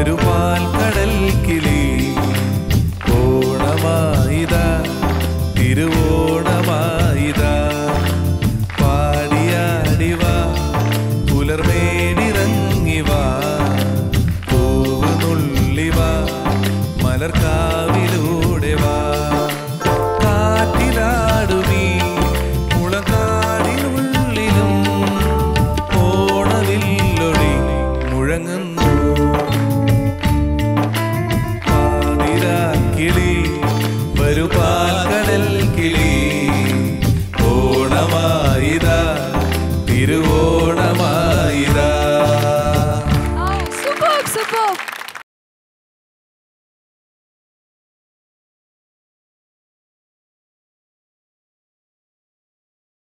ഒരു പാൽക്കടൽ കിളി. ഓണമായിത തിരുവോണമായിത. പാടിയാടിവ പുലർമേടിറങ്ങിവ പൂവുന്നുള്ളിവ മലർക്കാ people.